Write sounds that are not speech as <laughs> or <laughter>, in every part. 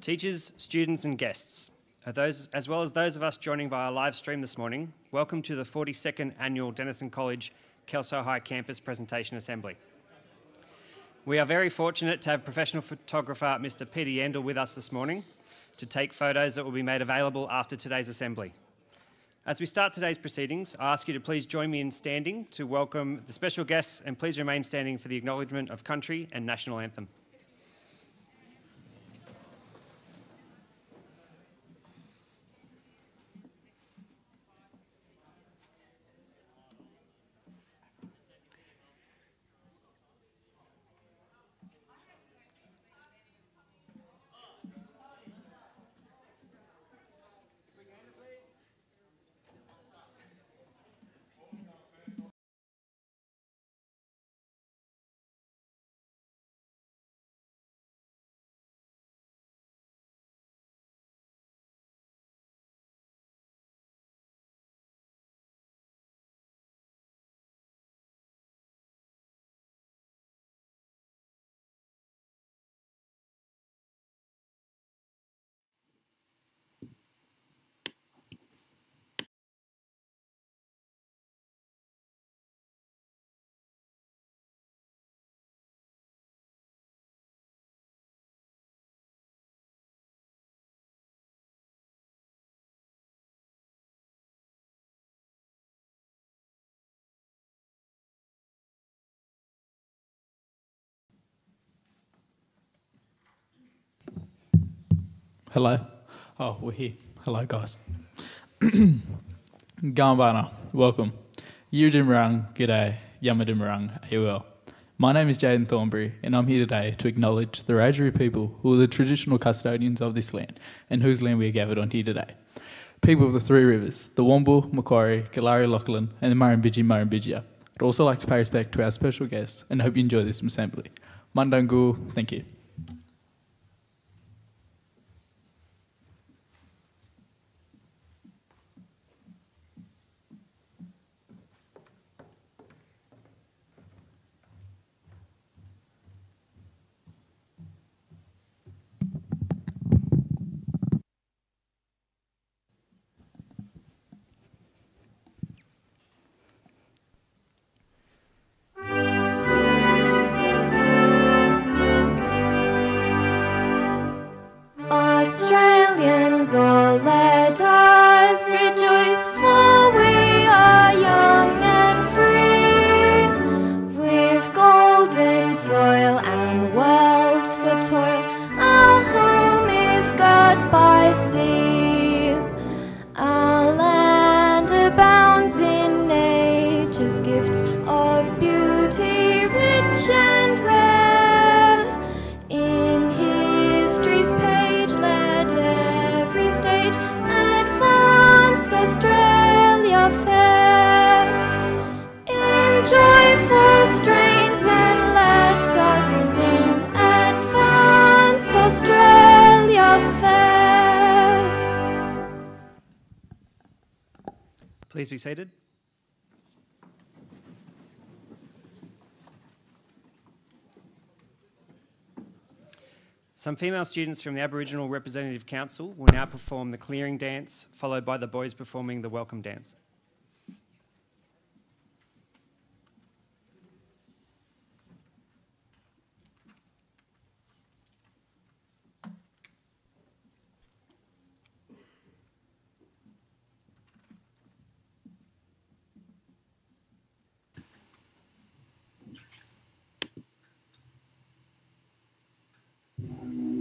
Teachers, students, and guests, those, as well as those of us joining via live stream this morning, welcome to the 42nd Annual Denison College Kelso High Campus Presentation Assembly. We are very fortunate to have professional photographer Mr. Peter Yandel with us this morning to take photos that will be made available after today's assembly. As we start today's proceedings, I ask you to please join me in standing to welcome the special guests and please remain standing for the acknowledgement of country and national anthem. Hello. Oh, we're here. Hello, guys. <clears throat> Gambana, welcome. Yuridimarang, g'day, Yamadimarang, AUL. My name is Jaden Thornbury, and I'm here today to acknowledge the Wiradjuri people who are the traditional custodians of this land and whose land we are gathered on here today. People of the Three Rivers, the Wambool, Macquarie, Kalare Lachlan, and the Murrumbidgee Murrumbidgee. I'd also like to pay respect to our special guests and hope you enjoy this assembly. Mandangu, thank you. Some female students from the Aboriginal Representative Council will now perform the clearing dance, followed by the boys performing the welcome dance.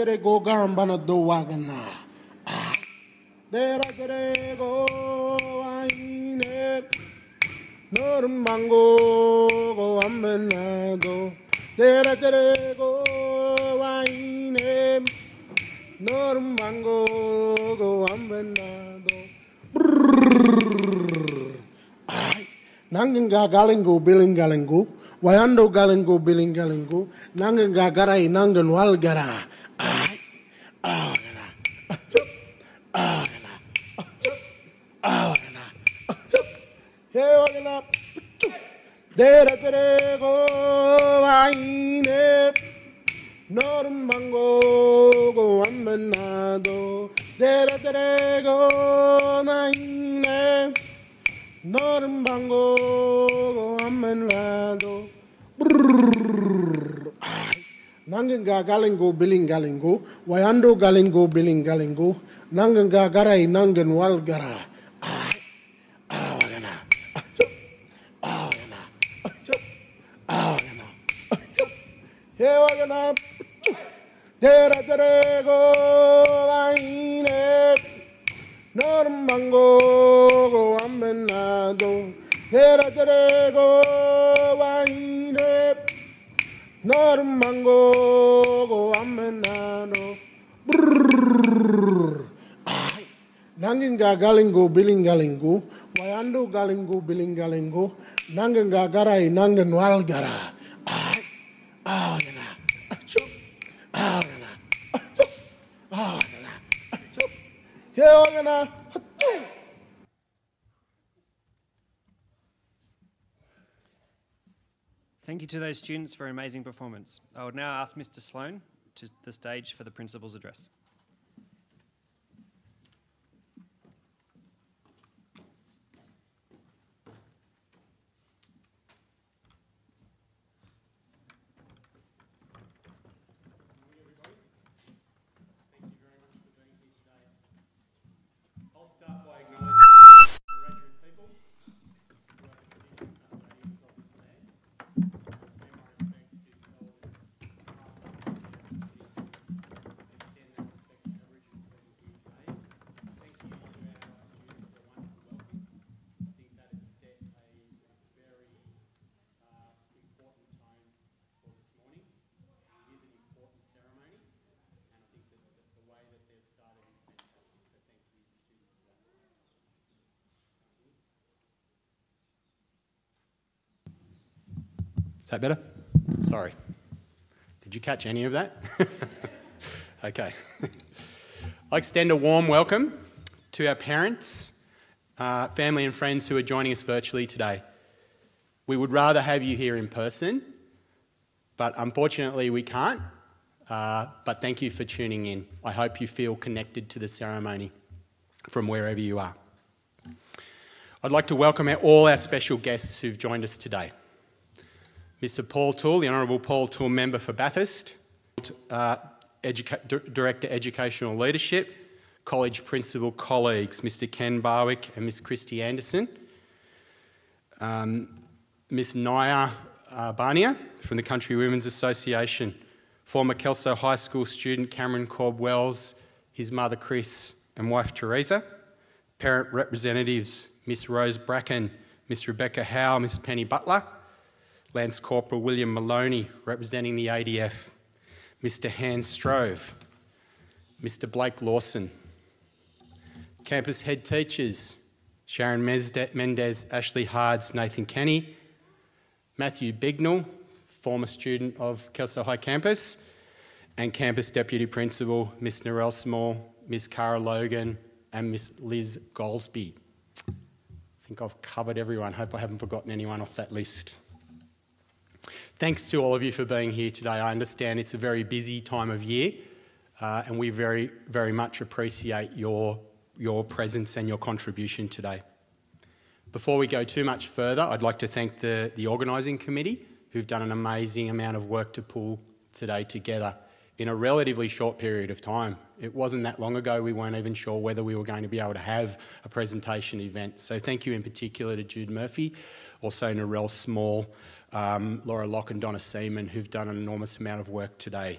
Dere go garambana do wagana. Ah. Dere dere go waine. Normango go amenado. Dere dere go waine. Normango go amenado. Ay. Nanginga galingo bilingalingo. Wayando galingo bilingalingo. Nanginga garai Ah. Ah. Ah. Brrrr. Ay. Nangenga galingo biling galingo. Wayando galingo biling galingo. Nangenga garai nangen wal gara. Ay. Ah, wagana. Ah, wagana. Ah, wagana. Hey, wagana. Dere dere go waine. Nangenga garai nangen wal gara. Ay. Yana. Achoo. Yana. Achoo. Yana. Achoo. Yeah, yana. Achoo. Thank you to those students for an amazing performance. I would now ask Mr. Sloan to the stage for the principal's address. Is that better? Sorry. Did you catch any of that? <laughs> okay. I extend a warm welcome to our parents, uh, family, and friends who are joining us virtually today. We would rather have you here in person, but unfortunately we can't. Uh, but thank you for tuning in. I hope you feel connected to the ceremony from wherever you are. I'd like to welcome all our special guests who've joined us today. Mr. Paul Toole, the Honourable Paul Toole, Member for Bathurst, uh, Educa- Dir- Director Educational Leadership, College Principal colleagues, Mr. Ken Barwick and Miss Christy Anderson, um, Miss Naya uh, Barnia from the Country Women's Association, former Kelso High School student Cameron Cobb Wells, his mother Chris, and wife Teresa, parent representatives Miss Rose Bracken, Miss Rebecca Howe, Miss Penny Butler, Lance Corporal William Maloney representing the ADF, Mr. Hans Strove, Mr. Blake Lawson, campus head teachers Sharon Mendez, Ashley Hards, Nathan Kenny, Matthew Bignell, former student of Kelso High Campus, and campus deputy principal Miss Narelle Small, Miss Cara Logan, and Miss Liz Goldsby. I think I've covered everyone. Hope I haven't forgotten anyone off that list. Thanks to all of you for being here today. I understand it's a very busy time of year, uh, and we very, very much appreciate your, your presence and your contribution today. Before we go too much further, I'd like to thank the, the organising committee who've done an amazing amount of work to pull today together in a relatively short period of time. It wasn't that long ago we weren't even sure whether we were going to be able to have a presentation event. So thank you in particular to Jude Murphy, also Narelle Small, um, Laura Locke and Donna Seaman who've done an enormous amount of work today.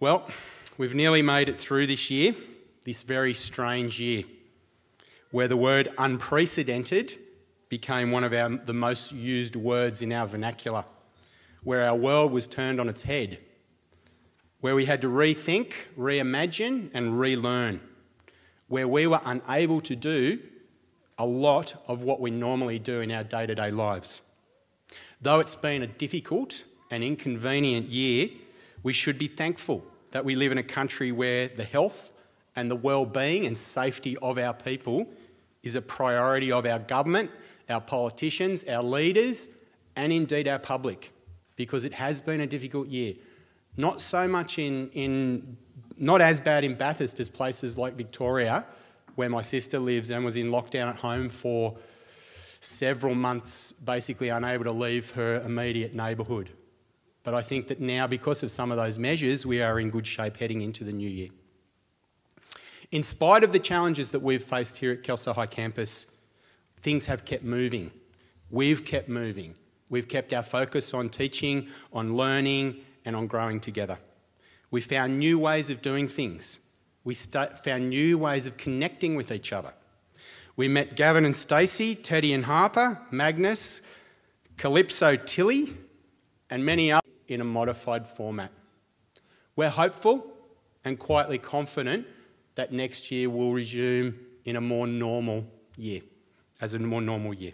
Well, we've nearly made it through this year, this very strange year, where the word unprecedented became one of our, the most used words in our vernacular, where our world was turned on its head, where we had to rethink, reimagine, and relearn, where we were unable to do a lot of what we normally do in our day to day lives. Though it's been a difficult and inconvenient year, we should be thankful that we live in a country where the health and the well-being and safety of our people is a priority of our government, our politicians, our leaders, and indeed our public, because it has been a difficult year. Not so much in, in not as bad in Bathurst as places like Victoria, where my sister lives and was in lockdown at home for several months, basically unable to leave her immediate neighbourhood. But I think that now, because of some of those measures, we are in good shape heading into the new year. In spite of the challenges that we've faced here at Kelso High Campus, things have kept moving. We've kept moving. We've kept our focus on teaching, on learning, and on growing together. We found new ways of doing things we found new ways of connecting with each other. We met Gavin and Stacey, Teddy and Harper, Magnus, Calypso Tilly, and many others in a modified format. We're hopeful and quietly confident that next year will resume in a more normal year, as a more normal year.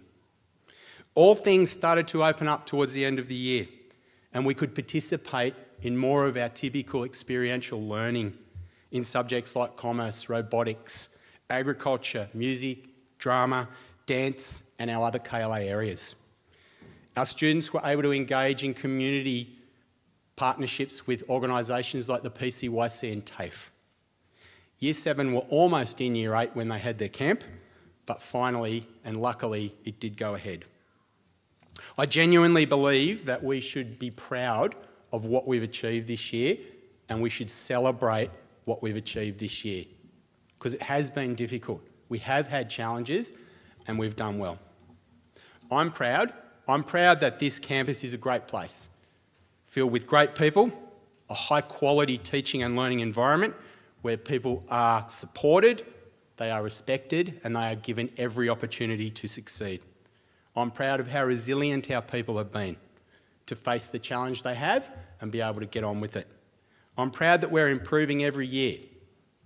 All things started to open up towards the end of the year, and we could participate in more of our typical experiential learning in subjects like commerce, robotics, agriculture, music, drama, dance, and our other KLA areas. Our students were able to engage in community partnerships with organisations like the PCYC and TAFE. Year 7 were almost in Year 8 when they had their camp, but finally and luckily it did go ahead. I genuinely believe that we should be proud of what we've achieved this year and we should celebrate what we've achieved this year because it has been difficult. We have had challenges and we've done well. I'm proud. I'm proud that this campus is a great place, filled with great people, a high quality teaching and learning environment where people are supported, they are respected, and they are given every opportunity to succeed. I'm proud of how resilient our people have been to face the challenge they have and be able to get on with it. I'm proud that we're improving every year.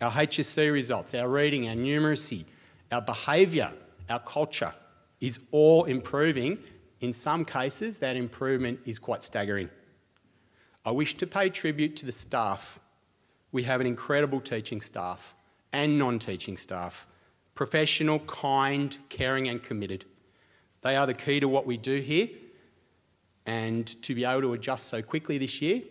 Our HSC results, our reading, our numeracy, our behaviour, our culture is all improving. In some cases, that improvement is quite staggering. I wish to pay tribute to the staff. We have an incredible teaching staff and non teaching staff professional, kind, caring, and committed. They are the key to what we do here. And to be able to adjust so quickly this year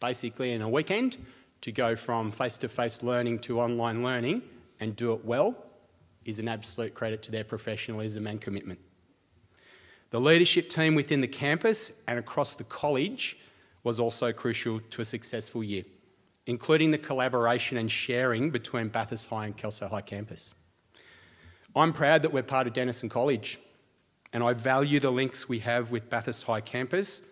basically in a weekend to go from face to face learning to online learning and do it well is an absolute credit to their professionalism and commitment. The leadership team within the campus and across the college was also crucial to a successful year, including the collaboration and sharing between Bathurst High and Kelso High campus. I'm proud that we're part of Denison College, and I value the links we have with Bathurst High campus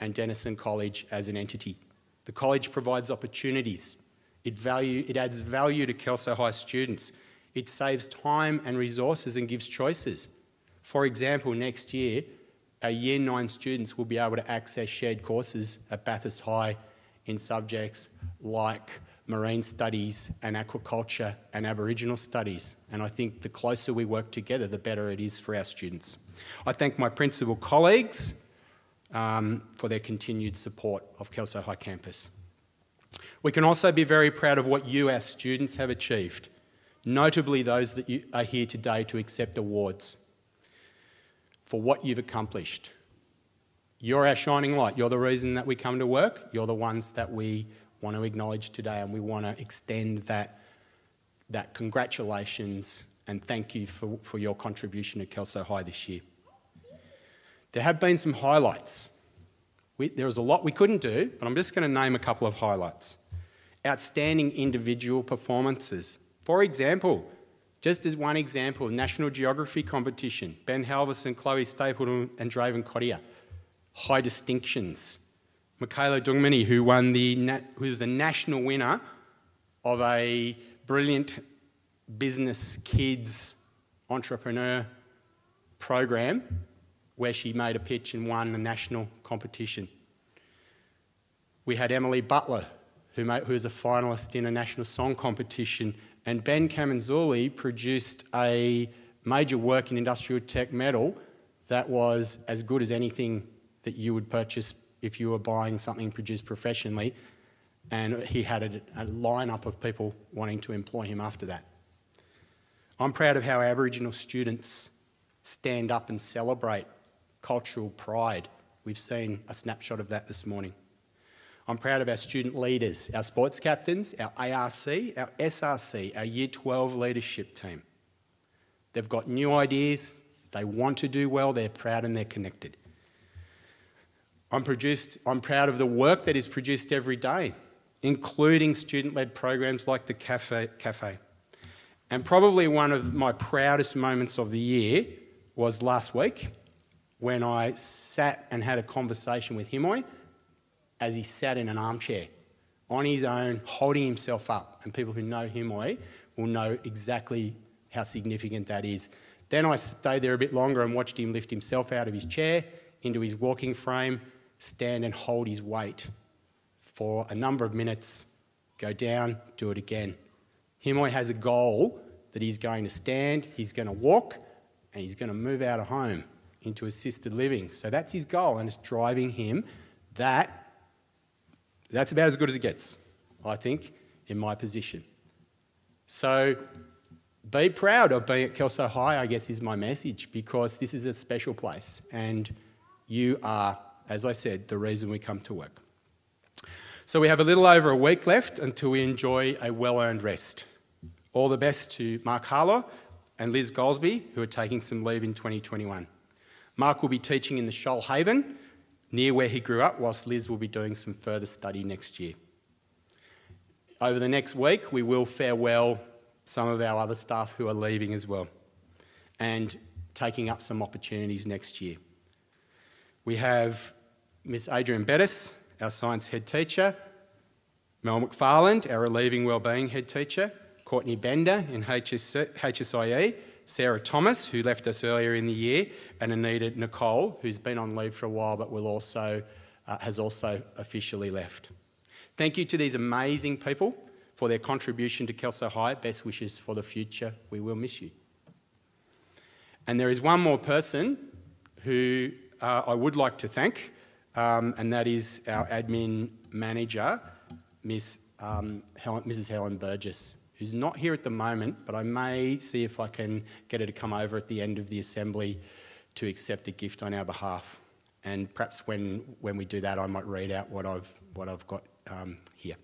and Denison College as an entity. The college provides opportunities. It, value, it adds value to Kelso High students. It saves time and resources and gives choices. For example, next year, our Year 9 students will be able to access shared courses at Bathurst High in subjects like marine studies and aquaculture and Aboriginal studies. And I think the closer we work together, the better it is for our students. I thank my principal colleagues um, for their continued support of Kelso High Campus. We can also be very proud of what you, our students, have achieved, notably those that are here today to accept awards for what you've accomplished. You're our shining light. You're the reason that we come to work. You're the ones that we want to acknowledge today, and we want to extend that, that congratulations and thank you for, for your contribution to Kelso High this year. There have been some highlights. We, there was a lot we couldn't do, but I'm just going to name a couple of highlights. Outstanding individual performances. For example, just as one example, National Geography competition, Ben Halverson, Chloe Stapleton and Draven Cottier. High distinctions. Michaela Dungmani, who won the who was the national winner of a brilliant business kids entrepreneur program where she made a pitch and won the national competition. We had Emily Butler, who, made, who was a finalist in a national song competition, and Ben Kamanzuli produced a major work in industrial tech metal that was as good as anything that you would purchase if you were buying something produced professionally. And he had a, a lineup of people wanting to employ him after that. I'm proud of how Aboriginal students stand up and celebrate cultural pride. We've seen a snapshot of that this morning. I'm proud of our student leaders, our sports captains, our ARC, our SRC, our Year 12 leadership team. They've got new ideas, they want to do well, they're proud and they're connected. I'm, produced, I'm proud of the work that is produced every day, including student led programs like the Cafe. Cafe. And probably one of my proudest moments of the year was last week when I sat and had a conversation with Himoy as he sat in an armchair on his own, holding himself up. And people who know Himoy will know exactly how significant that is. Then I stayed there a bit longer and watched him lift himself out of his chair into his walking frame, stand and hold his weight for a number of minutes, go down, do it again. Himoy has a goal that he's going to stand, he's going to walk, and he's going to move out of home into assisted living. So that's his goal, and it's driving him. That that's about as good as it gets, I think, in my position. So be proud of being at Kelso High, I guess, is my message, because this is a special place, and you are, as I said, the reason we come to work. So we have a little over a week left until we enjoy a well earned rest. All the best to Mark Harlow and Liz Goldsby, who are taking some leave in 2021. Mark will be teaching in the Shoalhaven, near where he grew up, whilst Liz will be doing some further study next year. Over the next week, we will farewell some of our other staff who are leaving as well and taking up some opportunities next year. We have Miss Adrian Bettis, our science head teacher, Mel McFarland, our relieving wellbeing head teacher, Courtney Bender in HSIE, Sarah Thomas, who left us earlier in the year, and Anita Nicole, who's been on leave for a while but will also, uh, has also officially left. Thank you to these amazing people for their contribution to Kelso High. Best wishes for the future. We will miss you. And there is one more person who uh, I would like to thank, um, and that is our admin manager, Miss, um, Helen, Mrs. Helen Burgess, who's not here at the moment, but I may see if I can get her to come over at the end of the assembly to accept a gift on our behalf. And perhaps when, when we do that, I might read out what I've, what I've got um, here.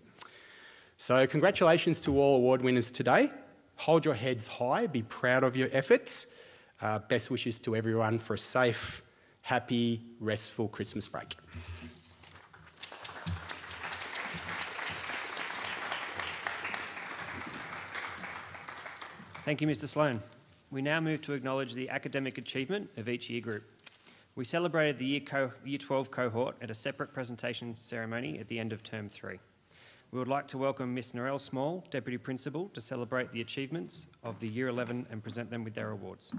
So, congratulations to all award winners today. Hold your heads high, be proud of your efforts. Uh, best wishes to everyone for a safe, happy, restful Christmas break. Thank you, Mr. Sloan. We now move to acknowledge the academic achievement of each year group. We celebrated the year, year 12 cohort at a separate presentation ceremony at the end of term three. We would like to welcome Miss Narelle Small, Deputy Principal, to celebrate the achievements of the Year 11 and present them with their awards.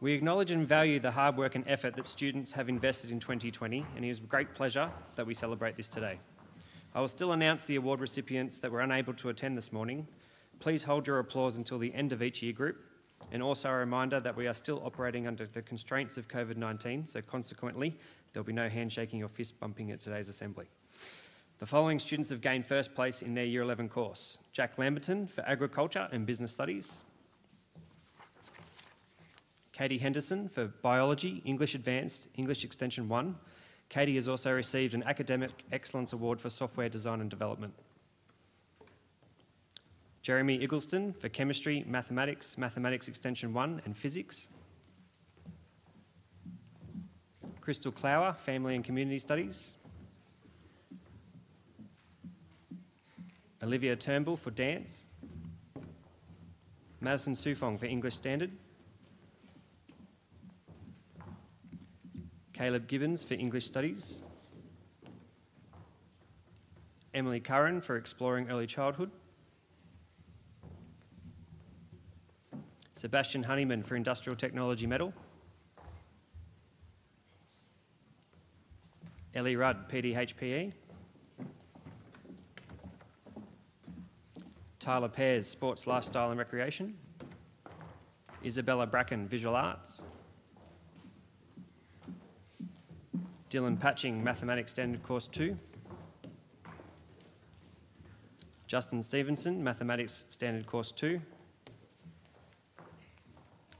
We acknowledge and value the hard work and effort that students have invested in 2020, and it is with great pleasure that we celebrate this today. I will still announce the award recipients that were unable to attend this morning, Please hold your applause until the end of each year group. And also a reminder that we are still operating under the constraints of COVID 19, so consequently, there'll be no handshaking or fist bumping at today's assembly. The following students have gained first place in their Year 11 course Jack Lamberton for Agriculture and Business Studies, Katie Henderson for Biology, English Advanced, English Extension 1. Katie has also received an Academic Excellence Award for Software Design and Development. Jeremy Eggleston for Chemistry, Mathematics, Mathematics Extension 1 and Physics. Crystal Clower, Family and Community Studies. Olivia Turnbull for Dance. Madison Sufong for English Standard. Caleb Gibbons for English Studies, Emily Curran for Exploring Early Childhood, Sebastian Honeyman for Industrial Technology Metal, Ellie Rudd, PDHPE, Tyler Pears, Sports, Lifestyle and Recreation, Isabella Bracken, Visual Arts, Dylan Patching, Mathematics Standard Course 2, Justin Stevenson, Mathematics Standard Course 2,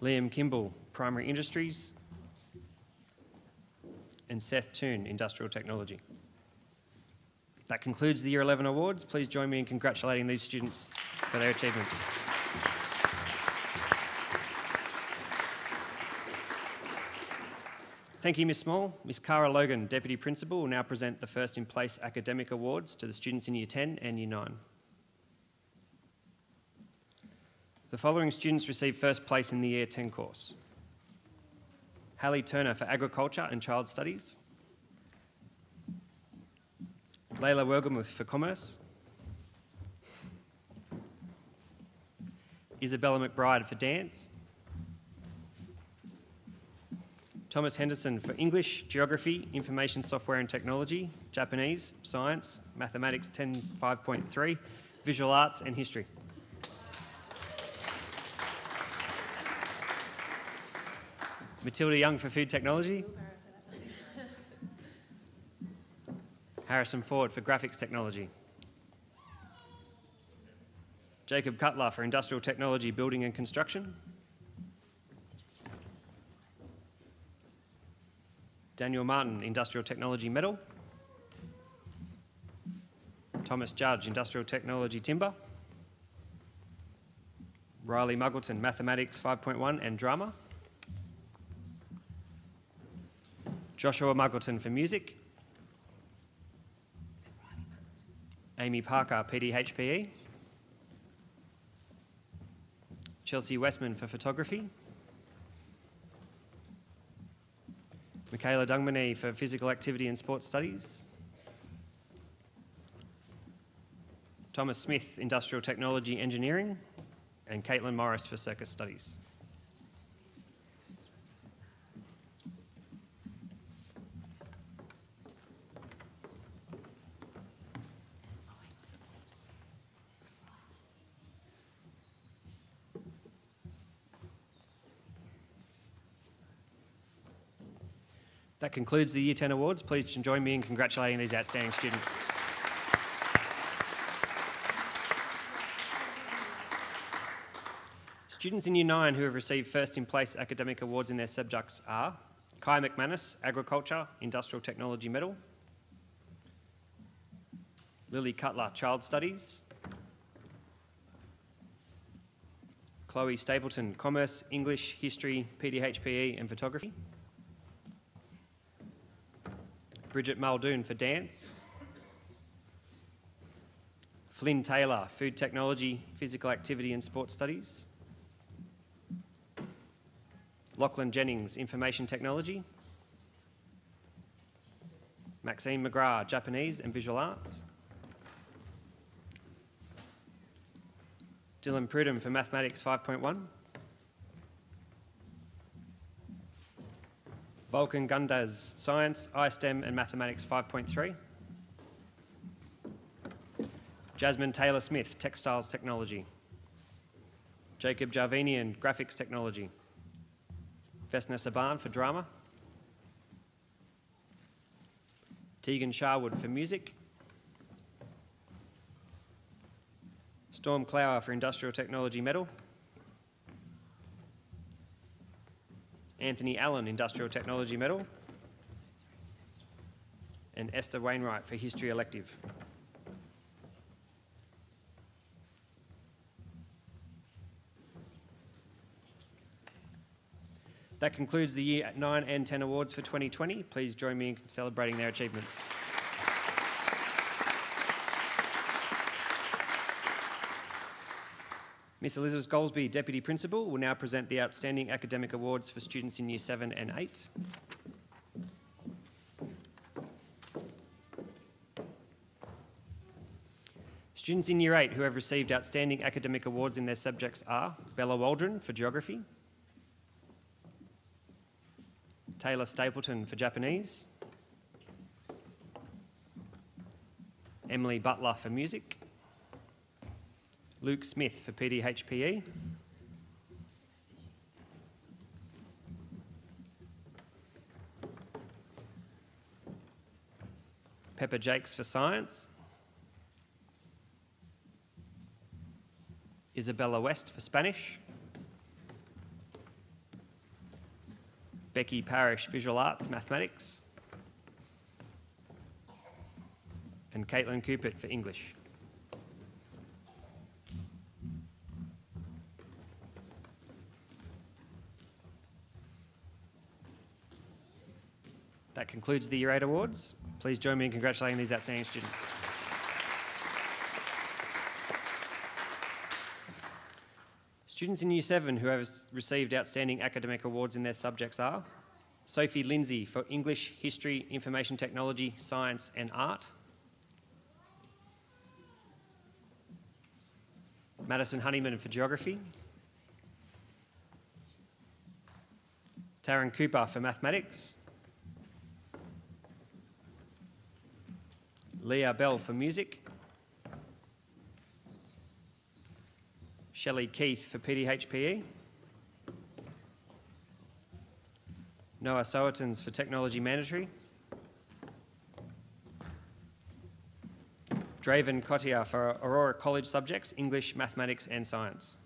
Liam Kimball, Primary Industries, and Seth Toon, Industrial Technology. That concludes the Year 11 awards. Please join me in congratulating these students for their achievements. Thank you, Ms Small. Ms Cara Logan, Deputy Principal, will now present the first in place academic awards to the students in Year 10 and Year 9. The following students received first place in the Year 10 course. Hallie Turner for Agriculture and Child Studies. Layla Wergemuth for Commerce. Isabella McBride for Dance. Thomas Henderson for English, Geography, Information Software and Technology, Japanese, Science, Mathematics 10 5.3, Visual Arts and History. Matilda Young for Food Technology. Harrison Ford for Graphics Technology. Jacob Cutler for Industrial Technology, Building and Construction. Daniel Martin, Industrial Technology Metal. Thomas Judge, Industrial Technology Timber. Riley Muggleton, Mathematics 5.1 and Drama. Joshua Muggleton for music. Amy Parker, PDHPE. Chelsea Westman for photography. Michaela Dungmany for physical activity and sports studies. Thomas Smith, industrial technology engineering. And Caitlin Morris for circus studies. That concludes the Year 10 awards. Please join me in congratulating these outstanding students. Students in Year 9 who have received first in place academic awards in their subjects are Kai McManus, Agriculture, Industrial Technology Metal, Lily Cutler, Child Studies, Chloe Stapleton, Commerce, English, History, PDHPE and Photography, Bridget Muldoon for Dance, Flynn Taylor, Food Technology, Physical Activity and Sports Studies, Lachlan Jennings, Information Technology, Maxine McGrath, Japanese and Visual Arts, Dylan Prudham for Mathematics 5.1, Vulcan Gundaz, Science, iSTEM and Mathematics 5.3. Jasmine Taylor Smith, Textiles Technology. Jacob Jarvinian, Graphics Technology. Vesna Saban for Drama. Tegan Sharwood for Music. Storm Clower for Industrial Technology Metal. Anthony Allen, Industrial Technology Metal, and Esther Wainwright for History Elective. That concludes the Year 9 and 10 awards for 2020. Please join me in celebrating their achievements. Miss Elizabeth Goldsby, Deputy Principal, will now present the Outstanding Academic Awards for students in Year 7 and 8. Students in Year 8 who have received outstanding academic awards in their subjects are Bella Waldron for Geography, Taylor Stapleton for Japanese, Emily Butler for Music, Luke Smith for PDHPE, Pepper Jakes for Science, Isabella West for Spanish, Becky Parish Visual Arts Mathematics, and Caitlin Coopert for English. That concludes the Year 8 Awards. Please join me in congratulating these outstanding students. Students in Year 7 who have received outstanding academic awards in their subjects are Sophie Lindsay for English, History, Information Technology, Science and Art, Madison Honeyman for Geography, Taryn Cooper for Mathematics, Leah Bell for Music, Shelley Keith for PDHPE, Noah Sowertons for Technology Mandatory, Draven Cottier for Aurora College subjects, English, Mathematics and Science.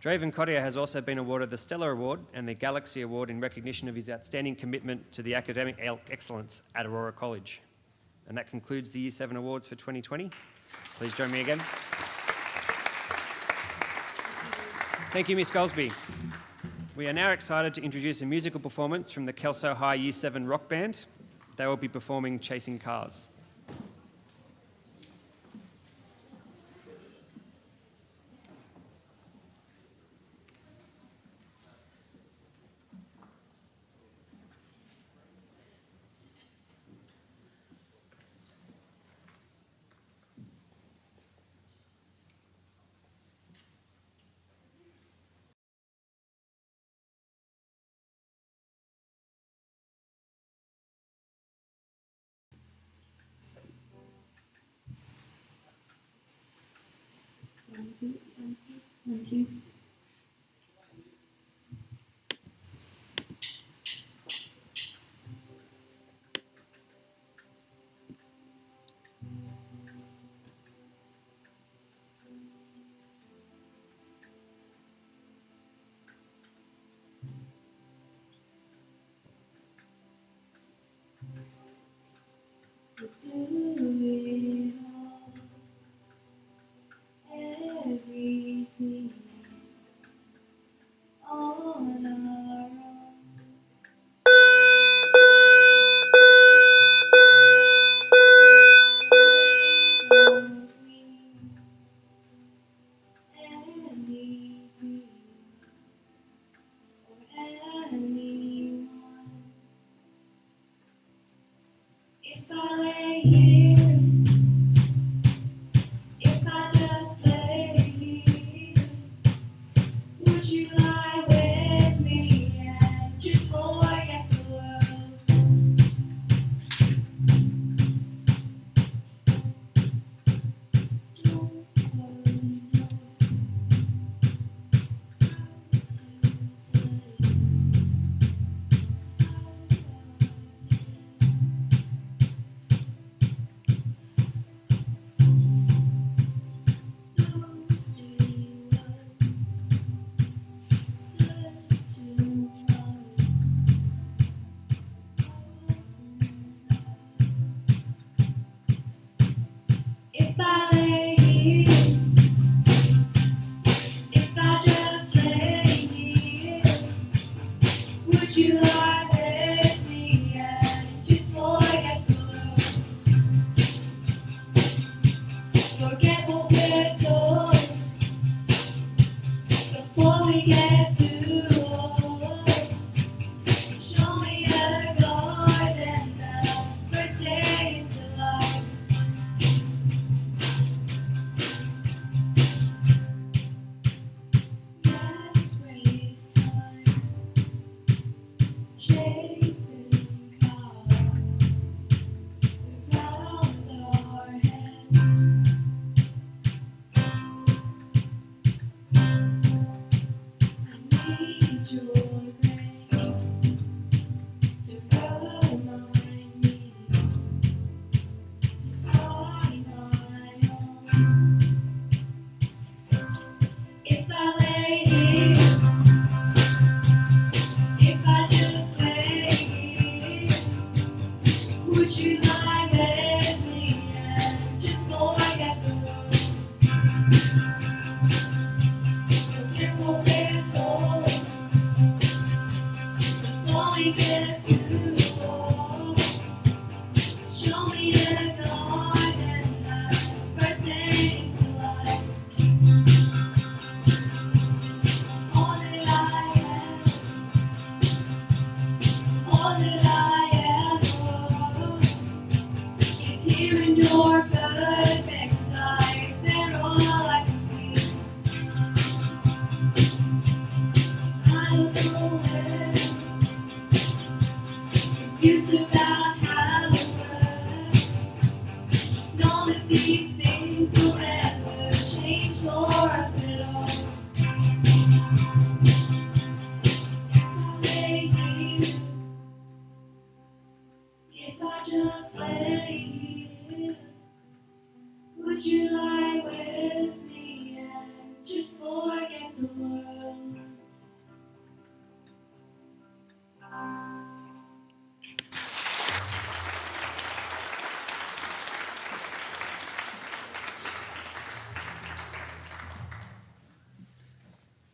Draven Cottier has also been awarded the Stellar Award and the Galaxy Award in recognition of his outstanding commitment to the academic excellence at Aurora College. And that concludes the Year 7 Awards for 2020. Please join me again. Thank you, Miss Goldsby. We are now excited to introduce a musical performance from the Kelso High Year 7 Rock Band. They will be performing Chasing Cars.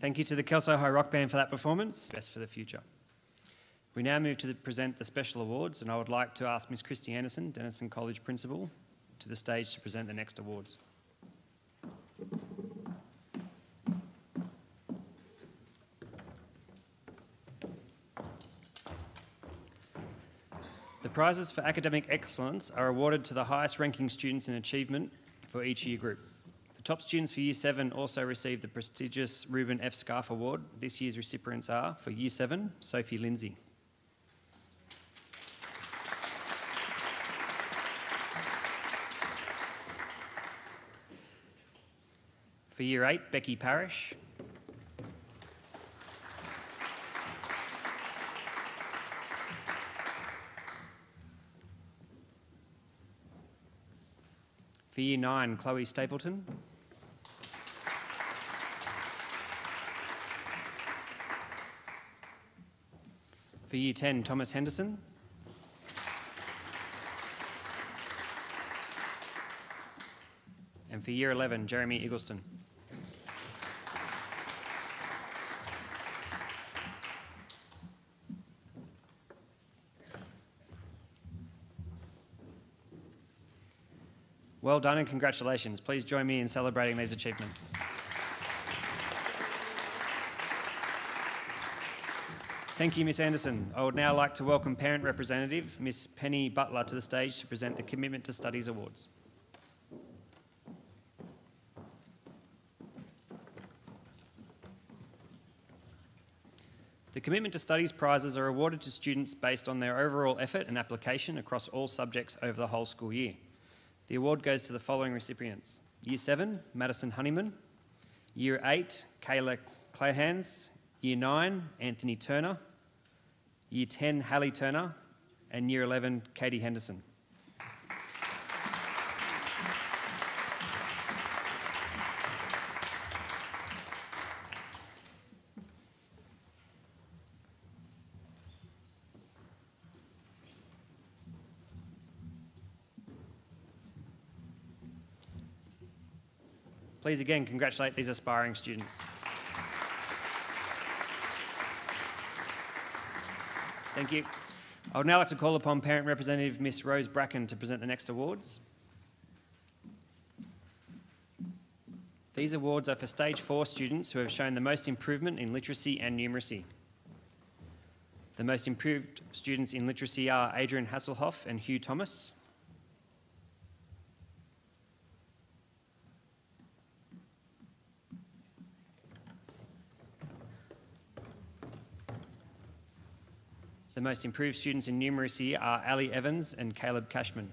Thank you to the Kelso High Rock Band for that performance. Best for the future. We now move to the, present the special awards, and I would like to ask Miss Christy Anderson, Denison College Principal, to the stage to present the next awards. The prizes for academic excellence are awarded to the highest ranking students in achievement for each year group. Top students for Year 7 also received the prestigious Reuben F. Scarf Award. This year's recipients are for Year 7, Sophie Lindsay. For Year 8, Becky Parish. For Year 9, Chloe Stapleton. For Year 10, Thomas Henderson. And for Year 11, Jeremy Eggleston. Well done and congratulations. Please join me in celebrating these achievements. Thank you, Miss Anderson. I would now like to welcome parent representative Miss Penny Butler to the stage to present the Commitment to Studies Awards. The Commitment to Studies prizes are awarded to students based on their overall effort and application across all subjects over the whole school year. The award goes to the following recipients Year 7, Madison Honeyman. Year 8, Kayla Clayhans. Year 9, Anthony Turner. Year 10, Hallie Turner. And Year 11, Katie Henderson. Please again congratulate these aspiring students. Thank you. I would now like to call upon Parent Representative Miss Rose Bracken to present the next awards. These awards are for Stage 4 students who have shown the most improvement in literacy and numeracy. The most improved students in literacy are Adrian Hasselhoff and Hugh Thomas. The most improved students in numeracy are Ali Evans and Caleb Cashman.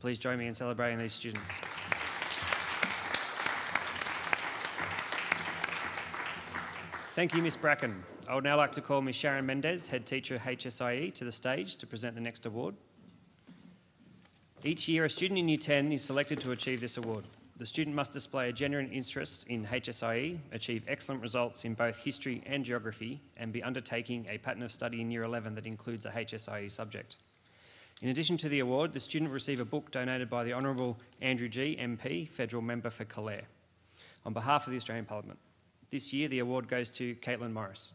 Please join me in celebrating these students. Thank you, Miss Bracken. I would now like to call Miss Sharon Mendez, Head Teacher HSIE, to the stage to present the next award. Each year, a student in Year 10 is selected to achieve this award. The student must display a genuine interest in HSIE, achieve excellent results in both history and geography, and be undertaking a pattern of study in Year 11 that includes a HSIE subject. In addition to the award, the student will receive a book donated by the Honourable Andrew Gee. MP, Federal Member for Calare, on behalf of the Australian Parliament. This year, the award goes to Caitlin Morris.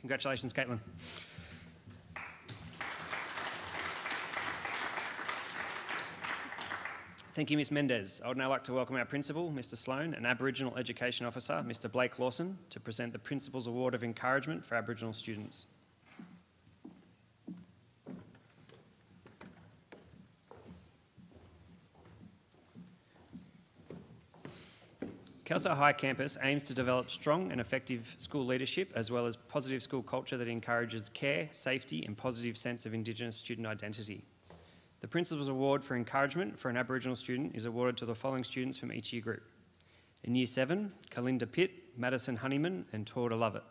Congratulations, Caitlin. Thank you, Ms Mendez. I would now like to welcome our Principal, Mr Sloan, and Aboriginal Education Officer, Mr Blake Lawson, to present the Principal's Award of Encouragement for Aboriginal students. Kelso High Campus aims to develop strong and effective school leadership as well as positive school culture that encourages care, safety, and positive sense of Indigenous student identity. The Principal's Award for Encouragement for an Aboriginal student is awarded to the following students from each year group. In Year 7, Kalinda Pitt, Madison Honeyman, and Torda Lovett.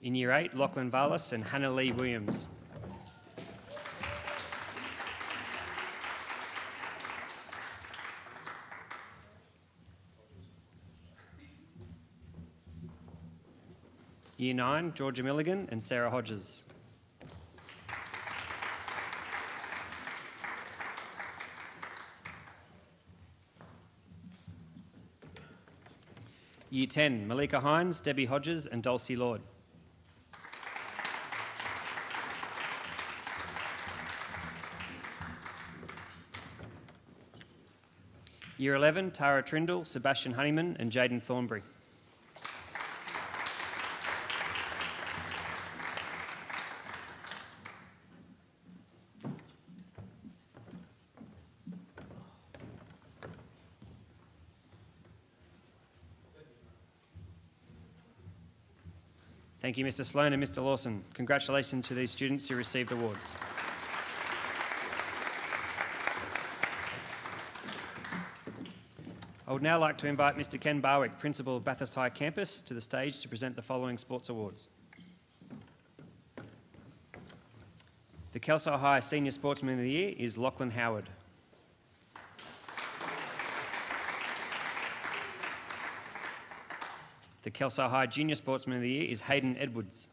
In Year 8, Lachlan Varlas and Hannah Lee Williams. Year 9, Georgia Milligan and Sarah Hodges. Year 10, Malika Hines, Debbie Hodges and Dulcie Lord. Year 11, Tara Trindle, Sebastian Honeyman and Jaden Thornbury. Thank you, Mr Sloan and Mr Lawson. Congratulations to these students who received awards. I would now like to invite Mr Ken Barwick, Principal of Bathurst High Campus, to the stage to present the following sports awards. The Kelso High Senior Sportsman of the Year is Lachlan Howard. The Kelso High Junior Sportsman of the Year is Hayden Edwards.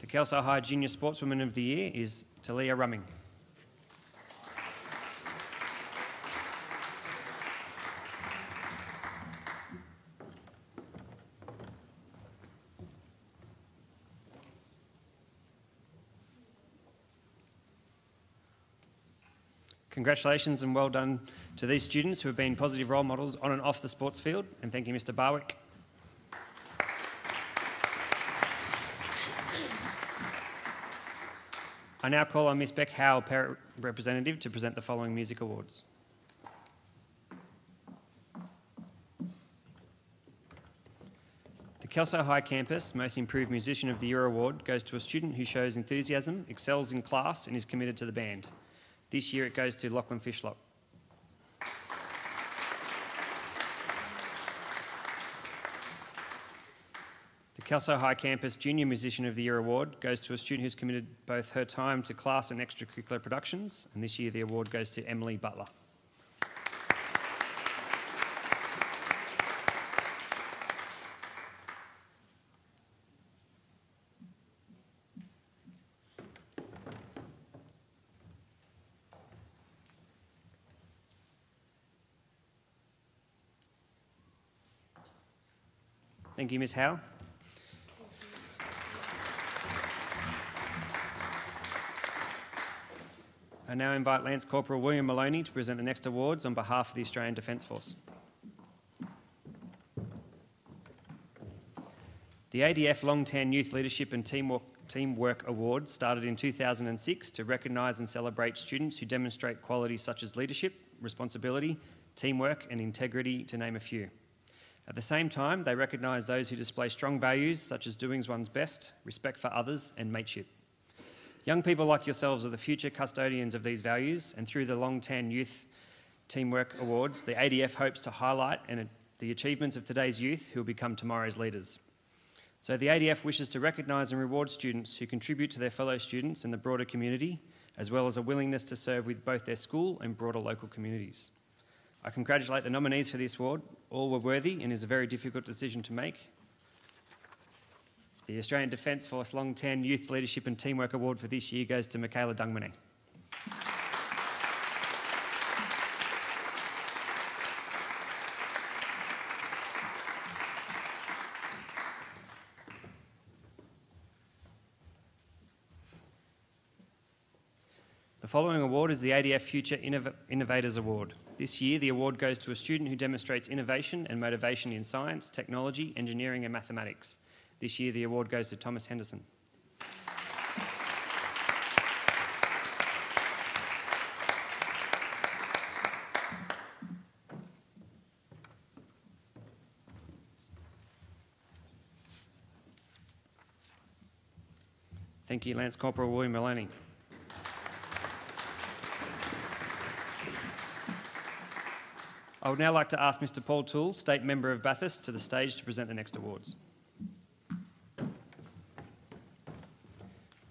The Kelso High Junior Sportswoman of the Year is Talia Rumming. Congratulations and well done to these students who have been positive role models on and off the sports field. And thank you, Mr. Barwick. I now call on Miss Beck Howell, parent representative, to present the following music awards. The Kelso High Campus Most Improved Musician of the Year award goes to a student who shows enthusiasm, excels in class, and is committed to the band. This year it goes to Lachlan Fishlock. The Kelso High Campus Junior Musician of the Year award goes to a student who's committed both her time to class and extracurricular productions, and this year the award goes to Emily Butler. Thank you, Ms. Howe. I now invite Lance Corporal William Maloney to present the next awards on behalf of the Australian Defence Force. The ADF Long Tan Youth Leadership and Teamwork Teamwork Award started in 2006 to recognise and celebrate students who demonstrate qualities such as leadership, responsibility, teamwork, and integrity, to name a few. At the same time, they recognise those who display strong values such as doing one's best, respect for others, and mateship. Young people like yourselves are the future custodians of these values, and through the Long Tan Youth Teamwork Awards, the ADF hopes to highlight and the achievements of today's youth who will become tomorrow's leaders. So the ADF wishes to recognise and reward students who contribute to their fellow students and the broader community, as well as a willingness to serve with both their school and broader local communities. I congratulate the nominees for this award. All were worthy and is a very difficult decision to make. The Australian Defence Force Long Tan Youth Leadership and Teamwork Award for this year goes to Michaela Dungmany. The following award is the ADF Future Innov- Innovators Award. This year, the award goes to a student who demonstrates innovation and motivation in science, technology, engineering, and mathematics. This year, the award goes to Thomas Henderson. Thank you, Lance Corporal William Maloney. I would now like to ask Mr Paul Toole, State Member of Bathurst, to the stage to present the next awards.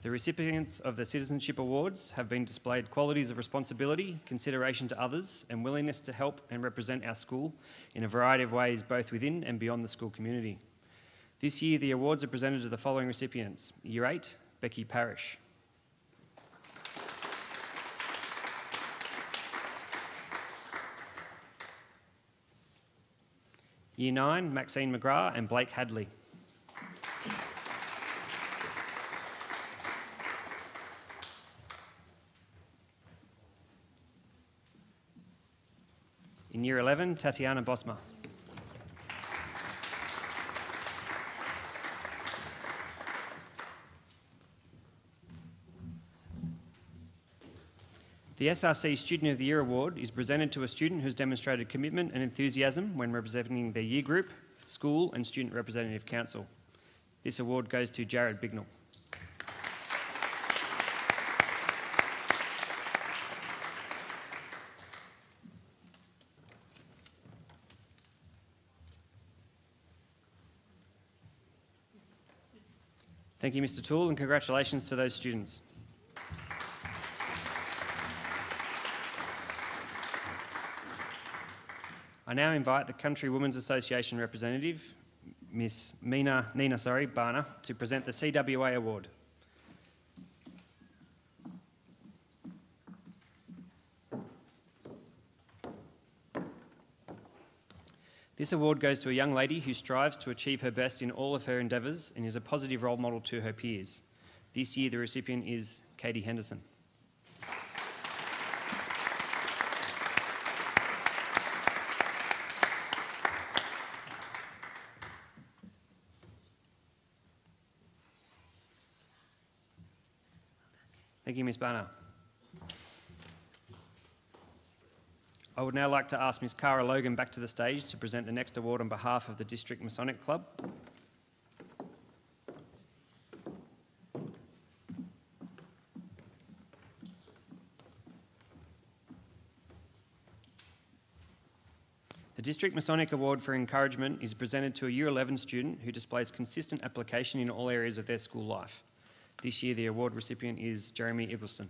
The recipients of the Citizenship Awards have been displayed qualities of responsibility, consideration to others, and willingness to help and represent our school in a variety of ways, both within and beyond the school community. This year, the awards are presented to the following recipients Year 8, Becky Parish. Year 9, Maxine McGrath and Blake Hadley. In Year 11, Tatiana Bosma. The SRC Student of the Year Award is presented to a student who's demonstrated commitment and enthusiasm when representing their year group, school, and student representative council. This award goes to Jared Bignell. Thank you, Mr. Toole, and congratulations to those students. I now invite the Country Women's Association representative, Miss Mina, Nina sorry, Barner, to present the CWA Award. This award goes to a young lady who strives to achieve her best in all of her endeavours and is a positive role model to her peers. This year, the recipient is Katie Henderson. Thank you, Ms. Banner. I would now like to ask Ms. Cara Logan back to the stage to present the next award on behalf of the District Masonic Club. The District Masonic Award for Encouragement is presented to a Year 11 student who displays consistent application in all areas of their school life. This year, the award recipient is Jeremy Eggleston.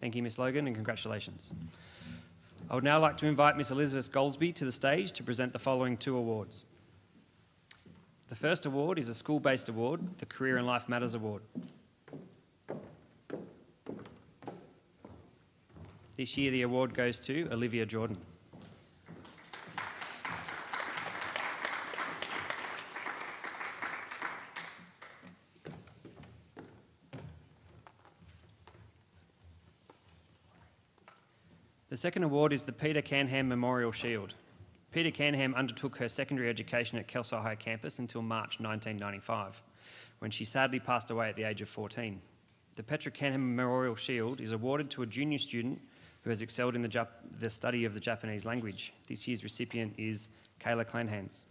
Thank you, Ms. Logan, and congratulations. I would now like to invite Ms. Elizabeth Goldsby to the stage to present the following two awards. The first award is a school based award, the Career and Life Matters Award. This year, the award goes to Olivia Jordan. The second award is the Petra Canham Memorial Shield. Petra Canham undertook her secondary education at Kelso High campus until March 1995, when she sadly passed away at the age of 14. The Petra Canham Memorial Shield is awarded to a junior student who has excelled in the, Jap- the study of the Japanese language. This year's recipient is Kayla Clanhans.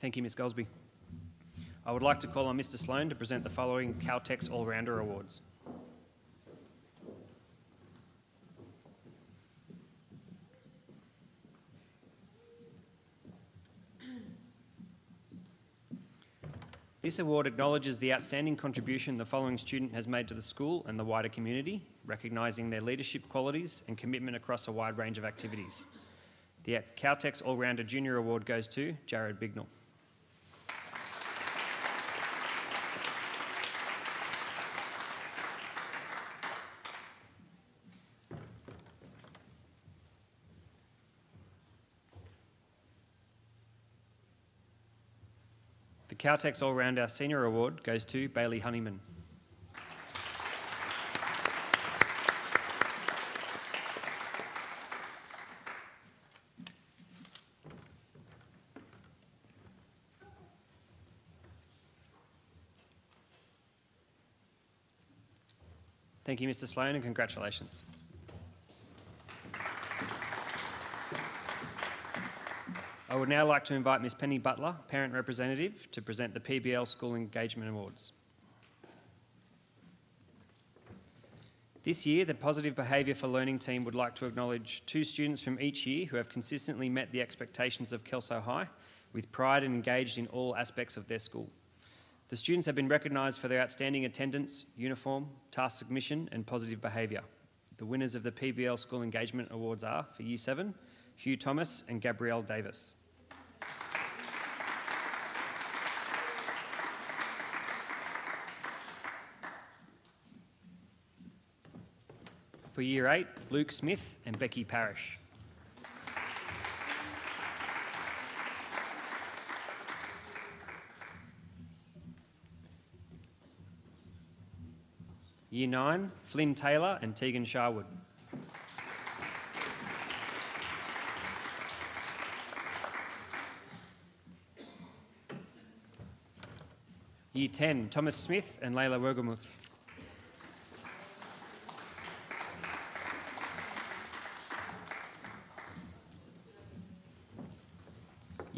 Thank you, Ms. Goldsby. I would like to call on Mr. Sloan to present the following Caltex All Rounder Awards. This award acknowledges the outstanding contribution the following student has made to the school and the wider community, recognising their leadership qualities and commitment across a wide range of activities. The Caltex All Rounder Junior Award goes to Jared Bignell. Caltex All Rounder Senior Award goes to Bailey Honeyman. Thank you, Mr. Sloan, and congratulations. Would now like to invite Ms. Penny Butler, Parent Representative, to present the PBL School Engagement Awards. This year, the Positive Behaviour for Learning team would like to acknowledge two students from each year who have consistently met the expectations of Kelso High with pride and engaged in all aspects of their school. The students have been recognised for their outstanding attendance, uniform, task submission, and positive behaviour. The winners of the PBL School Engagement Awards are, for Year 7, Hugh Thomas and Gabrielle Davis. For Year 8, Luke Smith and Becky Parrish. Year 9, Flynn Taylor and Tegan Sharwood. Year 10, Thomas Smith and Layla Wergemuth.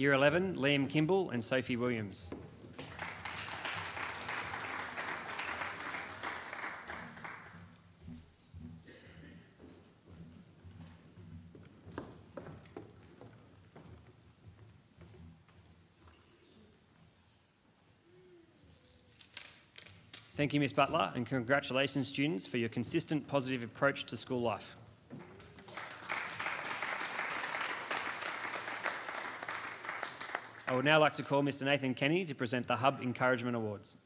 Year 11, Liam Kimball and Sophie Williams. Thank you, Ms Butler, and congratulations, students, for your consistent positive approach to school life. I would now like to call Mr Nathan Kenny to present the Hub Encouragement Awards.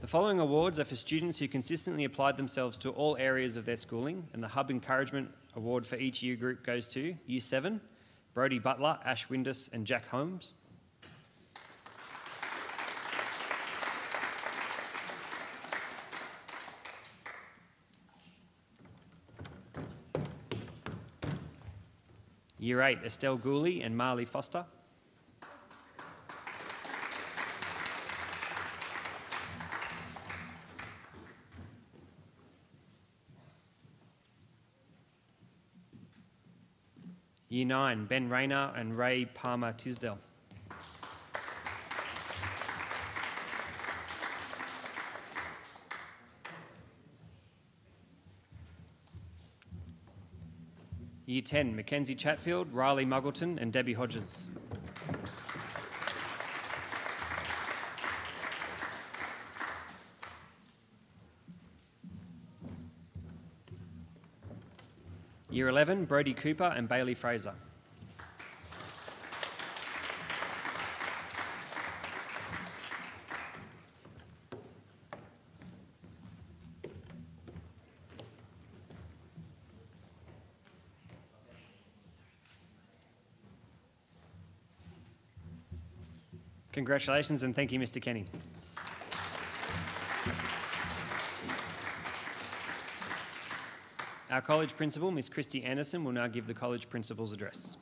The following awards are for students who consistently applied themselves to all areas of their schooling, and the Hub Encouragement Award for each year group goes to Year 7, Brody Butler, Ash Windus, and Jack Holmes. Year 8, Estelle Gooley and Marley Foster. Year 9, Ben Rayner and Ray Palmer Tisdale. Year 10, Mackenzie Chatfield, Riley Muggleton, and Debbie Hodges. Year 11, Brody Cooper and Bailey Fraser. Congratulations and thank you, Mr. Kenny. Our college principal, Miss Christy Anderson, will now give the college principal's address.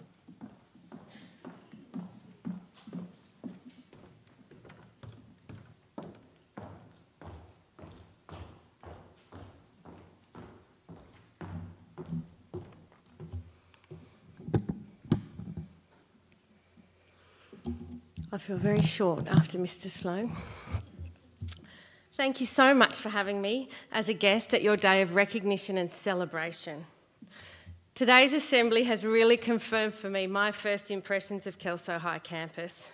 Feel very short after Mr. Sloan. Thank you so much for having me as a guest at your day of recognition and celebration. Today's assembly has really confirmed for me my first impressions of Kelso High campus.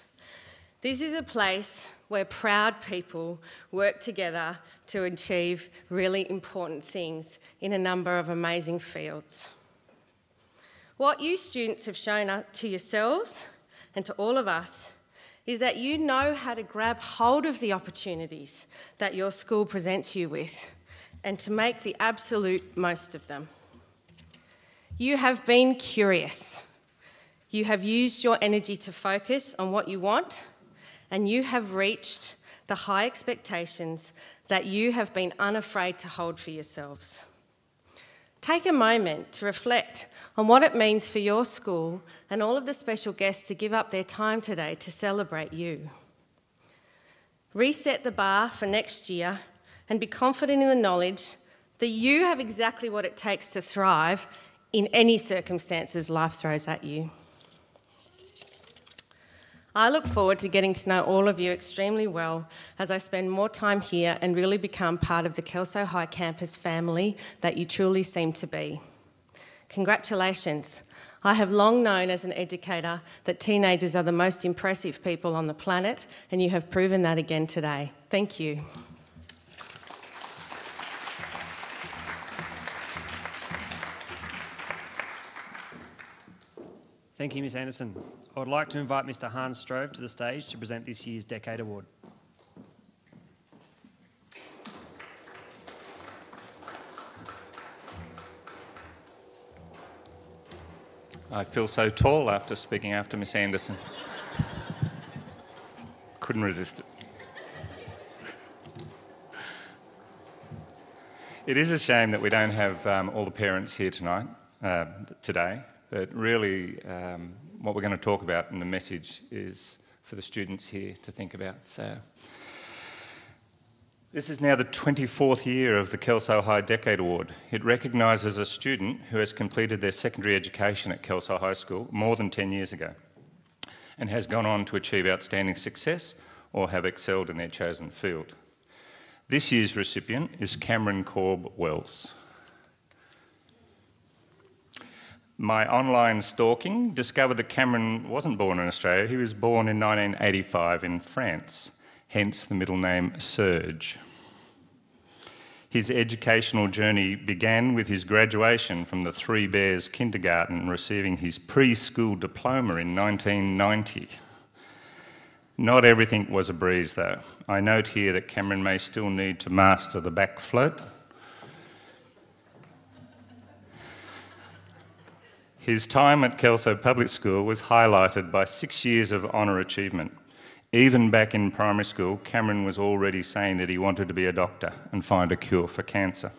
This is a place where proud people work together to achieve really important things in a number of amazing fields. What you students have shown to yourselves and to all of us is that you know how to grab hold of the opportunities that your school presents you with and to make the absolute most of them. You have been curious. You have used your energy to focus on what you want, and you have reached the high expectations that you have been unafraid to hold for yourselves. Take a moment to reflect on what it means for your school and all of the special guests to give up their time today to celebrate you. Reset the bar for next year and be confident in the knowledge that you have exactly what it takes to thrive in any circumstances life throws at you. I look forward to getting to know all of you extremely well as I spend more time here and really become part of the Kelso High campus family that you truly seem to be. Congratulations. I have long known as an educator that teenagers are the most impressive people on the planet, and you have proven that again today. Thank you. Thank you, Ms Anderson. I would like to invite Mr Hans Strove to the stage to present this year's Decade Award. I feel so tall after speaking after Miss Anderson. Couldn't resist it. It is a shame that we don't have um, all the parents here tonight, uh, today, but really um, what we're going to talk about in the message is for the students here to think about. So, this is now the 24th year of the Kelso High Decade Award. It recognises a student who has completed their secondary education at Kelso High School more than 10 years ago and has gone on to achieve outstanding success or have excelled in their chosen field. This year's recipient is Cameron Corb Wells. My online stalking discovered that Cameron wasn't born in Australia, he was born in 1985 in France hence the middle name Serge. His educational journey began with his graduation from the Three Bears Kindergarten, receiving his preschool diploma in 1990. Not everything was a breeze, though. I note here that Cameron may still need to master the back float. His time at Kelso Public School was highlighted by six years of honour achievement. Even back in primary school, Cameron was already saying that he wanted to be a doctor and find a cure for cancer.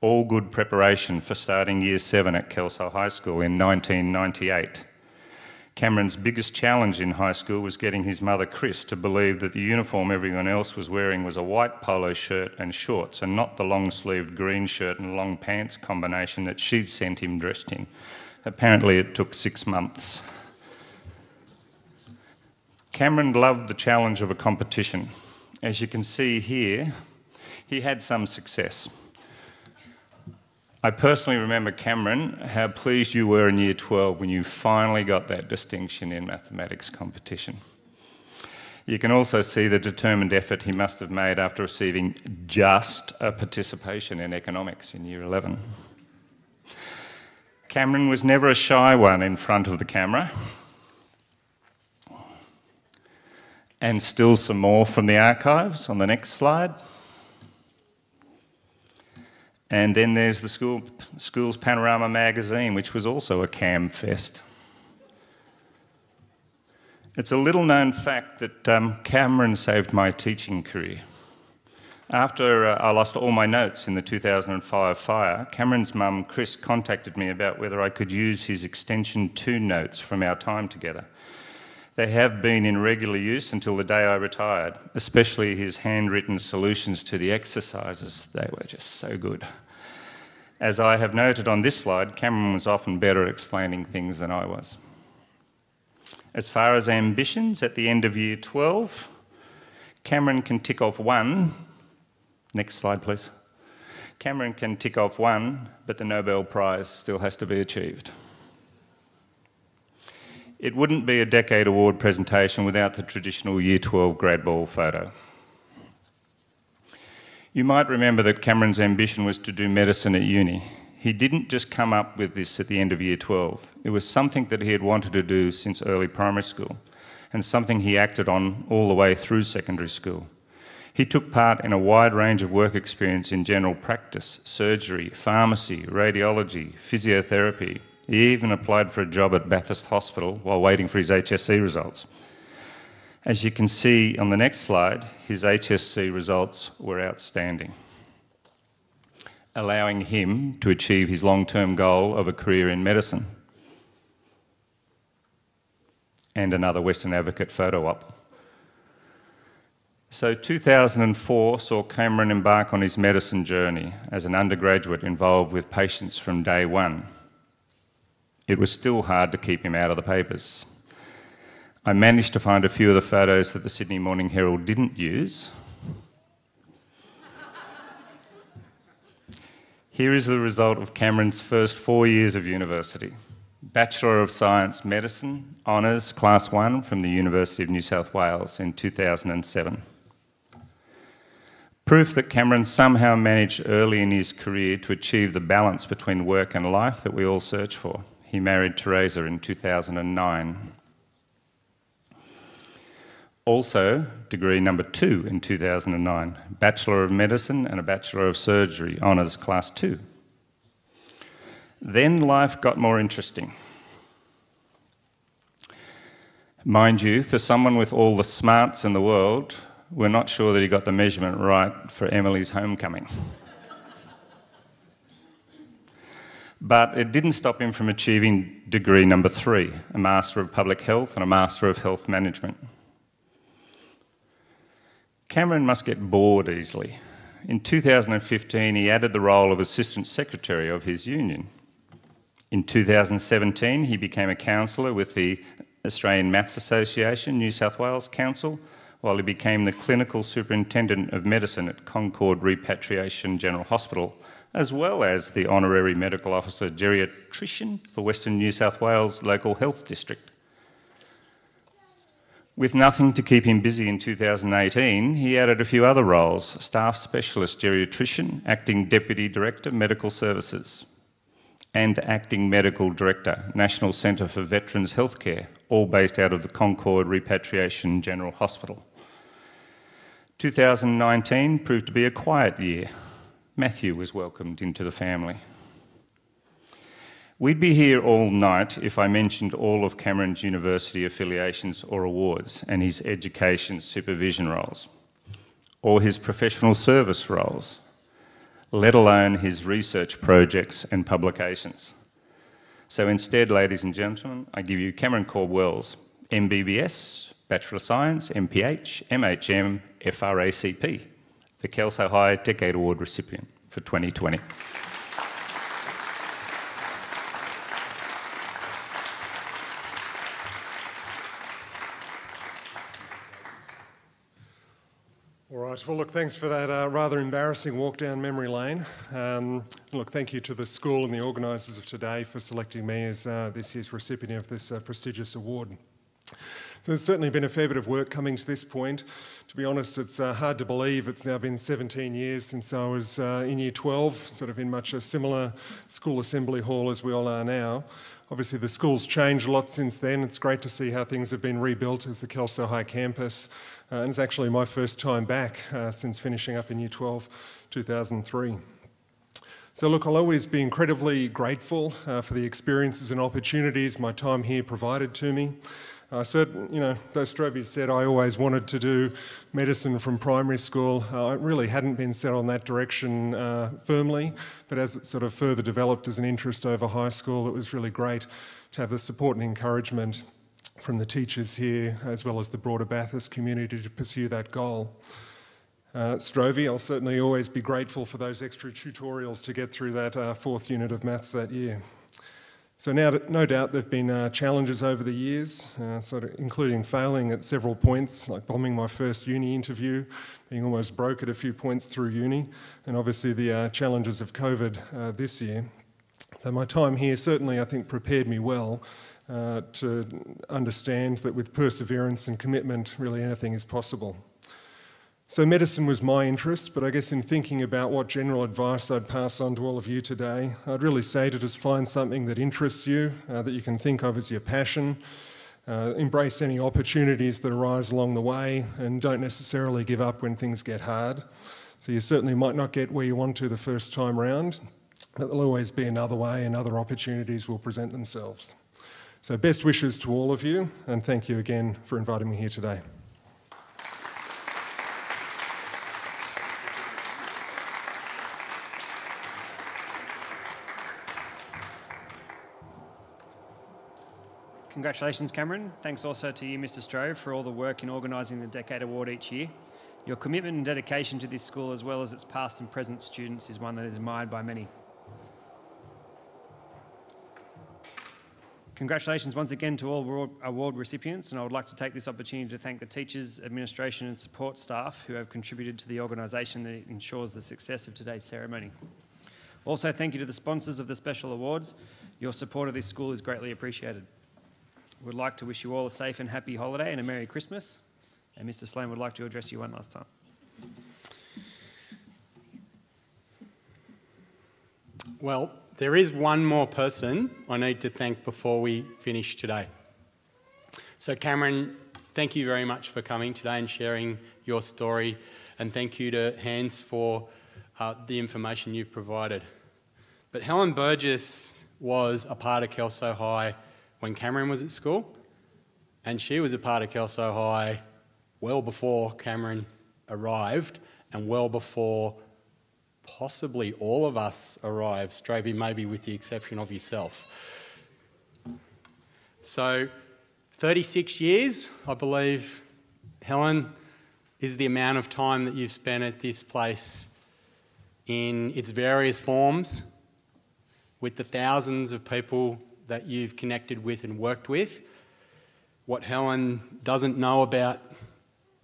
All good preparation for starting year seven at Kelso High School in 1998. Cameron's biggest challenge in high school was getting his mother, Chris, to believe that the uniform everyone else was wearing was a white polo shirt and shorts and not the long sleeved green shirt and long pants combination that she'd sent him dressed in. Apparently, it took six months. Cameron loved the challenge of a competition. As you can see here, he had some success. I personally remember, Cameron, how pleased you were in year 12 when you finally got that distinction in mathematics competition. You can also see the determined effort he must have made after receiving just a participation in economics in year 11. Cameron was never a shy one in front of the camera. and still some more from the archives on the next slide. And then there's the school, school's Panorama magazine, which was also a cam fest. It's a little known fact that um, Cameron saved my teaching career. After uh, I lost all my notes in the 2005 fire, Cameron's mum, Chris, contacted me about whether I could use his Extension 2 notes from our time together. They have been in regular use until the day I retired, especially his handwritten solutions to the exercises. They were just so good. As I have noted on this slide, Cameron was often better at explaining things than I was. As far as ambitions, at the end of year 12, Cameron can tick off one. Next slide, please. Cameron can tick off one, but the Nobel Prize still has to be achieved. It wouldn't be a Decade Award presentation without the traditional Year 12 grad ball photo. You might remember that Cameron's ambition was to do medicine at uni. He didn't just come up with this at the end of year 12. It was something that he had wanted to do since early primary school and something he acted on all the way through secondary school. He took part in a wide range of work experience in general practice, surgery, pharmacy, radiology, physiotherapy. He even applied for a job at Bathurst Hospital while waiting for his HSC results. As you can see on the next slide, his HSC results were outstanding, allowing him to achieve his long term goal of a career in medicine. And another Western Advocate photo op. So, 2004 saw Cameron embark on his medicine journey as an undergraduate involved with patients from day one. It was still hard to keep him out of the papers. I managed to find a few of the photos that the Sydney Morning Herald didn't use. Here is the result of Cameron's first four years of university. Bachelor of Science Medicine, Honours Class 1 from the University of New South Wales in 2007. Proof that Cameron somehow managed early in his career to achieve the balance between work and life that we all search for. He married Teresa in 2009. Also, degree number two in 2009, Bachelor of Medicine and a Bachelor of Surgery, Honours Class 2. Then life got more interesting. Mind you, for someone with all the smarts in the world, we're not sure that he got the measurement right for Emily's homecoming. But it didn't stop him from achieving degree number three, a Master of Public Health and a Master of Health Management. Cameron must get bored easily. In 2015, he added the role of Assistant Secretary of his union. In 2017, he became a councillor with the Australian Maths Association, New South Wales Council, while he became the Clinical Superintendent of Medicine at Concord Repatriation General Hospital, as well as the Honorary Medical Officer Geriatrician for Western New South Wales Local Health District. With nothing to keep him busy in 2018, he added a few other roles staff specialist geriatrician, acting deputy director, medical services, and acting medical director, National Centre for Veterans Healthcare, all based out of the Concord Repatriation General Hospital. 2019 proved to be a quiet year. Matthew was welcomed into the family. We'd be here all night if I mentioned all of Cameron's university affiliations or awards and his education supervision roles, or his professional service roles, let alone his research projects and publications. So instead, ladies and gentlemen, I give you Cameron Corbwell's MBBS, Bachelor of Science, MPH, MHM, FRACP, the Kelso High Decade Award recipient for 2020. All right. Well, look, thanks for that uh, rather embarrassing walk down memory lane. Um, look, thank you to the school and the organisers of today for selecting me as uh, this year's recipient of this uh, prestigious award. So there's certainly been a fair bit of work coming to this point. To be honest, it's uh, hard to believe it's now been 17 years since I was uh, in year 12, sort of in much a similar school assembly hall as we all are now. Obviously, the school's changed a lot since then. It's great to see how things have been rebuilt as the Kelso High campus. Uh, and it's actually my first time back uh, since finishing up in Year 12, 2003. So, look, I'll always be incredibly grateful uh, for the experiences and opportunities my time here provided to me. I said, you know, though Strovey said I always wanted to do medicine from primary school, uh, I really hadn't been set on that direction uh, firmly. But as it sort of further developed as an interest over high school, it was really great to have the support and encouragement from the teachers here, as well as the broader Bathurst community, to pursue that goal. Uh, Strovey, I'll certainly always be grateful for those extra tutorials to get through that uh, fourth unit of maths that year. So now, no doubt there've been uh, challenges over the years, uh, sort of including failing at several points, like bombing my first uni interview, being almost broke at a few points through uni, and obviously the uh, challenges of COVID uh, this year. Though my time here certainly, I think, prepared me well uh, to understand that with perseverance and commitment, really anything is possible. So, medicine was my interest, but I guess in thinking about what general advice I'd pass on to all of you today, I'd really say to just find something that interests you, uh, that you can think of as your passion. Uh, embrace any opportunities that arise along the way, and don't necessarily give up when things get hard. So, you certainly might not get where you want to the first time round, but there'll always be another way, and other opportunities will present themselves. So, best wishes to all of you, and thank you again for inviting me here today. Congratulations, Cameron. Thanks also to you, Mr. Strove, for all the work in organising the Decade Award each year. Your commitment and dedication to this school, as well as its past and present students, is one that is admired by many. Congratulations once again to all award recipients, and I would like to take this opportunity to thank the teachers, administration, and support staff who have contributed to the organisation that ensures the success of today's ceremony. Also, thank you to the sponsors of the special awards. Your support of this school is greatly appreciated would like to wish you all a safe and happy holiday and a Merry Christmas. And Mr. Sloan would like to address you one last time. Well, there is one more person I need to thank before we finish today. So, Cameron, thank you very much for coming today and sharing your story. And thank you to Hans for uh, the information you've provided. But Helen Burgess was a part of Kelso High when Cameron was at school, and she was a part of Kelso High well before Cameron arrived and well before possibly all of us arrived, Stravey, maybe with the exception of yourself. So, 36 years, I believe, Helen, is the amount of time that you've spent at this place in its various forms with the thousands of people that you've connected with and worked with. What Helen doesn't know about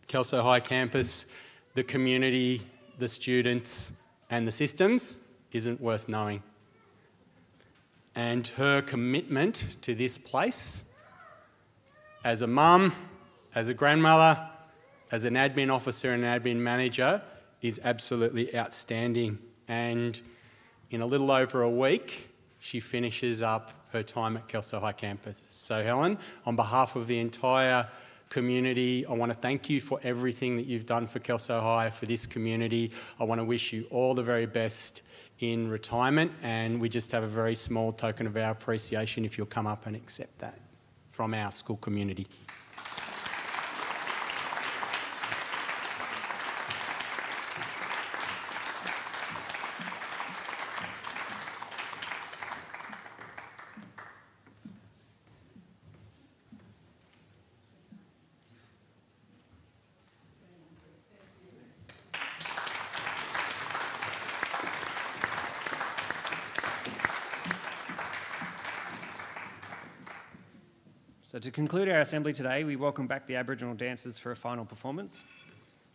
Kelso High campus, the community, the students, and the systems isn't worth knowing. And her commitment to this place as a mum, as a grandmother, as an admin officer and an admin manager is absolutely outstanding. And in a little over a week, she finishes up her time at Kelso High campus. So, Helen, on behalf of the entire community, I want to thank you for everything that you've done for Kelso High, for this community. I want to wish you all the very best in retirement, and we just have a very small token of our appreciation if you'll come up and accept that from our school community. So, to conclude our assembly today, we welcome back the Aboriginal dancers for a final performance.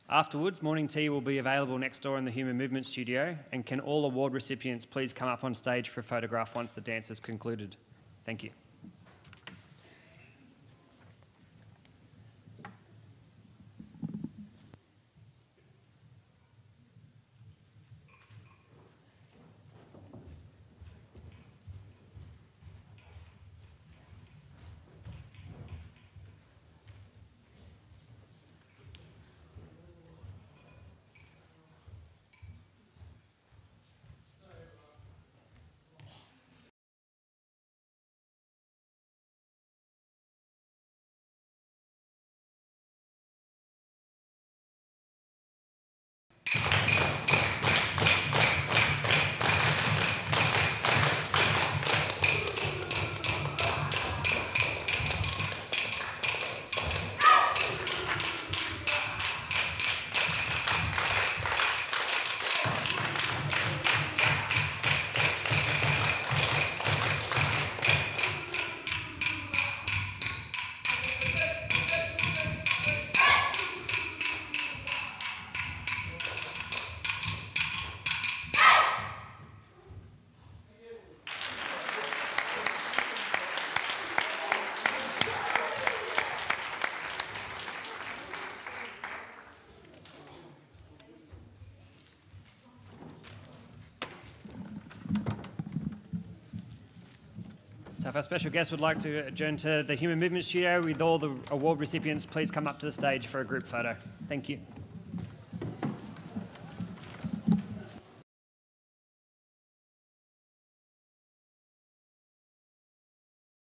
Afterwards, morning tea will be available next door in the Human Movement Studio, and can all award recipients please come up on stage for a photograph once the dance has concluded? Thank you. If our special guest would like to adjourn to the Human Movement Studio with all the award recipients, please come up to the stage for a group photo. Thank you.